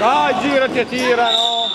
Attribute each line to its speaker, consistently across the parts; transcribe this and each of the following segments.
Speaker 1: Dai, girati e tirano!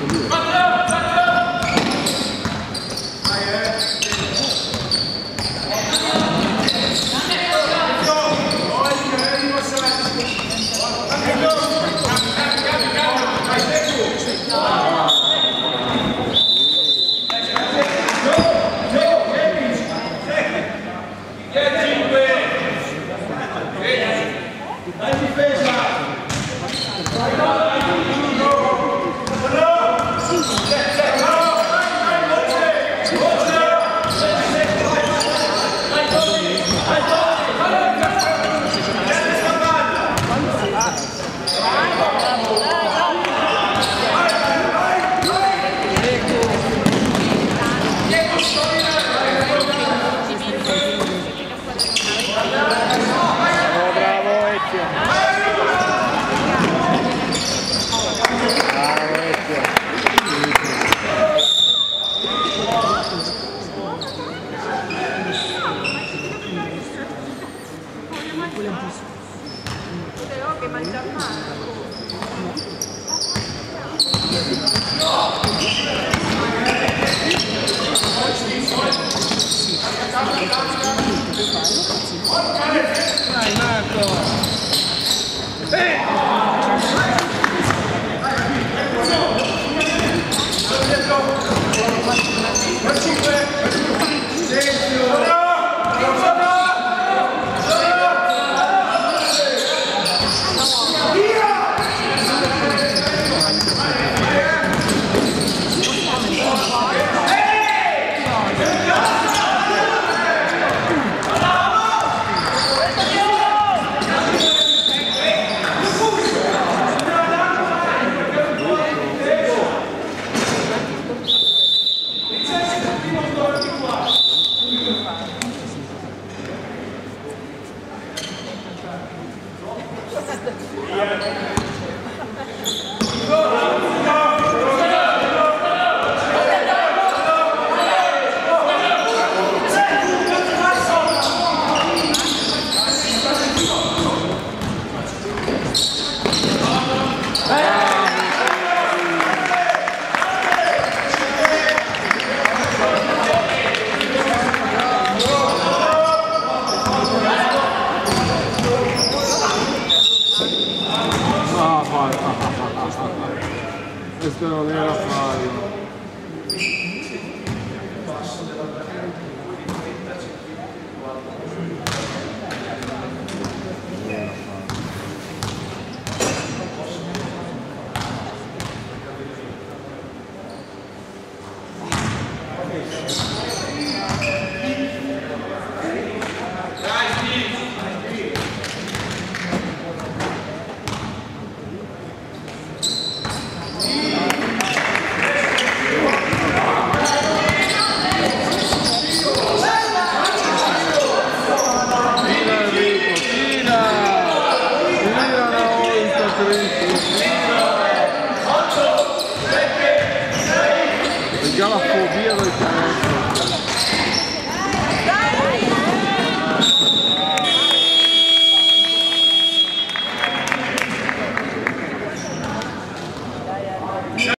Speaker 1: Absolutely. Gracias.